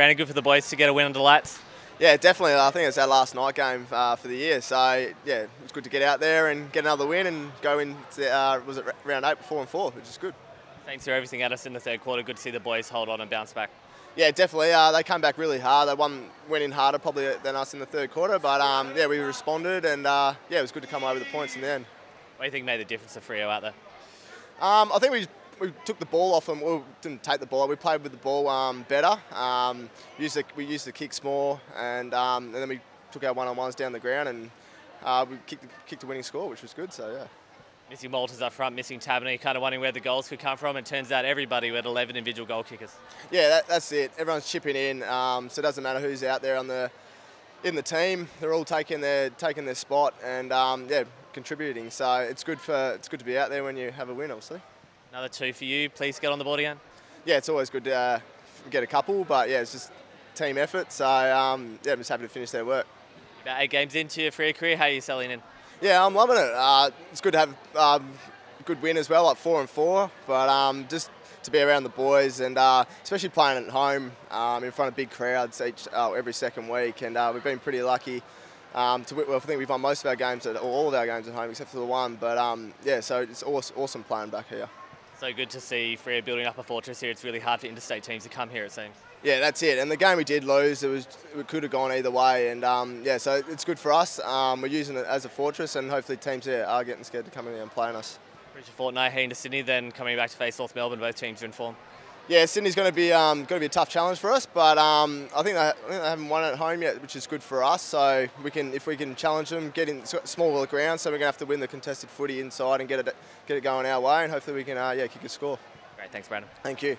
Brandon, good for the boys to get a win under the lights. Yeah, definitely. I think it's our last night game uh, for the year. So yeah, it's good to get out there and get another win and go into uh, was it round eight, four and four, which is good. Thanks for everything at us in the third quarter. Good to see the boys hold on and bounce back. Yeah, definitely. Uh, they came back really hard. They won, went in harder probably than us in the third quarter, but um, yeah, we responded and uh, yeah, it was good to come over the points in the end. What do you think made the difference for Freo out there? Um, I think we we took the ball off them. We didn't take the ball. We played with the ball um, better. Um, used the, we used the kicks more, and, um, and then we took our one-on-ones down the ground, and uh, we kicked, kicked the winning score, which was good. So yeah. Missing Walters up front, missing Taberner, kind of wondering where the goals could come from. And turns out everybody had 11 individual goal kickers. Yeah, that, that's it. Everyone's chipping in, um, so it doesn't matter who's out there on the in the team. They're all taking their taking their spot and um, yeah, contributing. So it's good for it's good to be out there when you have a win, obviously. Another two for you. Please get on the board again. Yeah, it's always good to uh, get a couple, but yeah, it's just team effort. So um, yeah, I'm just happy to finish their work. About eight games into your Freo career, how are you selling in? Yeah, I'm loving it. Uh, it's good to have um, a good win as well, like four and four. But um, just to be around the boys and uh, especially playing at home um, in front of big crowds each uh, every second week, and uh, we've been pretty lucky. Um, to, well, I think we've won most of our games, at, all of our games at home except for the one. But um, yeah, so it's awesome, awesome playing back here. So good to see Freo building up a fortress here. It's really hard for interstate teams to come here, it seems. Yeah, that's it. And the game we did lose, it was it could have gone either way. And um, yeah, so it's good for us. Um, we're using it as a fortress, and hopefully teams here are getting scared to come in here and play on us. Richard fortnight heading to Sydney, then coming back to face North Melbourne. Both teams are in form. Yeah, Sydney's going to be um, going to be a tough challenge for us, but um, I, think they, I think they haven't won at home yet, which is good for us. So we can, if we can challenge them, get in small ground, so we're going to have to win the contested footy inside and get it get it going our way, and hopefully we can uh, yeah kick a score. Great, thanks, Brandon. Thank you.